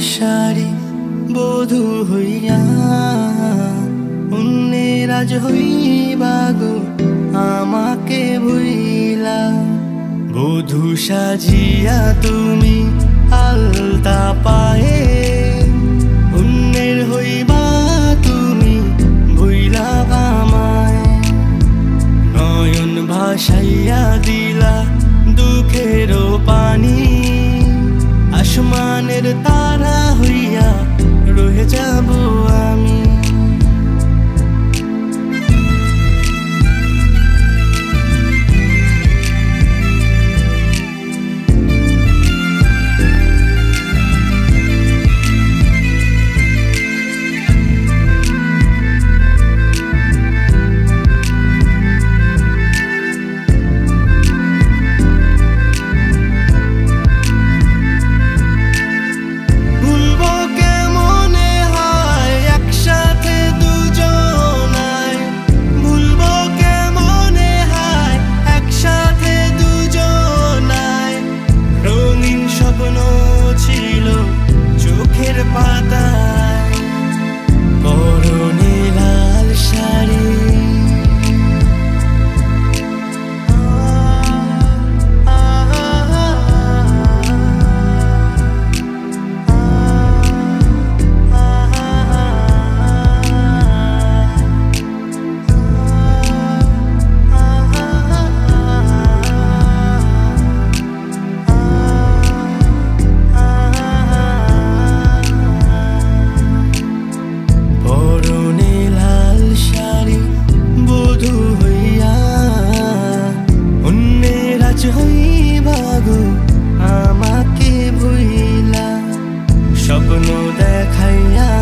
সারি বধু হইয়া। অন্যের আজ হইবা গো, আমাকে ভুইলা। বধু সাজিয়া তুমি আলতা পায়ে। অন্যের হইবা তুমি ভুইলা আমায়। নয়ন ভাসাইয়া দিলা দুঃখেরও পানি। আসমানের তারা হইয়া রয়ে যাব। স্বপ্ন ছিল চোখের পাতায়। পরনে লাল শাড়ি। ভাগো আমাকে ভুইলা। স্বপ্ন দেখাইয়া